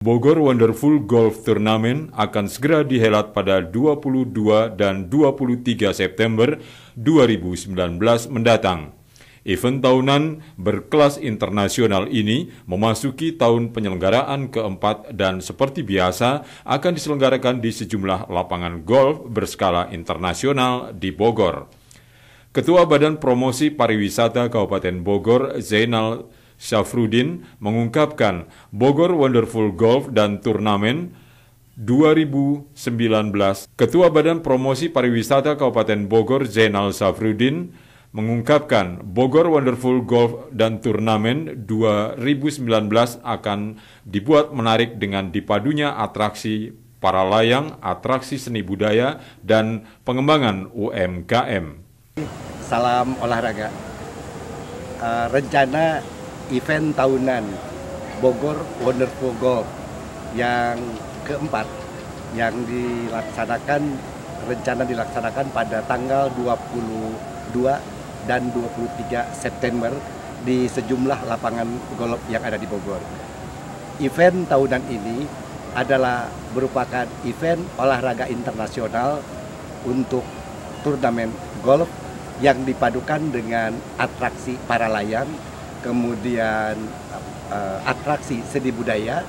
Bogor Wonderful Golf Tournament akan segera dihelat pada 22 dan 23 September 2019 mendatang. Event tahunan berkelas internasional ini memasuki tahun penyelenggaraan keempat dan seperti biasa akan diselenggarakan di sejumlah lapangan golf berskala internasional di Bogor. Ketua Badan Promosi Pariwisata Kabupaten Bogor, Zainal Syafrudin mengungkapkan Bogor Wonderful Golf dan Turnamen 2019. Ketua Badan Promosi Pariwisata Kabupaten Bogor Zainal Syafrudin mengungkapkan Bogor Wonderful Golf dan Turnamen 2019 akan dibuat menarik dengan dipadunya atraksi para layang, atraksi seni budaya, dan pengembangan UMKM. Salam olahraga. Uh, rencana event tahunan Bogor Wonderful Golf yang keempat yang dilaksanakan rencana dilaksanakan pada tanggal 22 dan 23 September di sejumlah lapangan golf yang ada di Bogor. Event tahunan ini adalah merupakan event olahraga internasional untuk turnamen golf yang dipadukan dengan atraksi para layang kemudian uh, atraksi seni budaya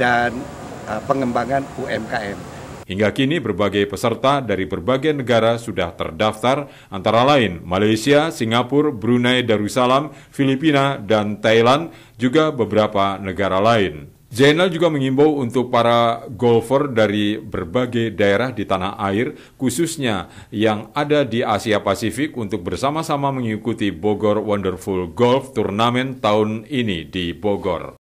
dan uh, pengembangan UMKM. Hingga kini berbagai peserta dari berbagai negara sudah terdaftar antara lain Malaysia, Singapura, Brunei Darussalam, Filipina, dan Thailand, juga beberapa negara lain. Zainal juga mengimbau untuk para golfer dari berbagai daerah di tanah air, khususnya yang ada di Asia Pasifik untuk bersama-sama mengikuti Bogor Wonderful Golf Turnamen tahun ini di Bogor.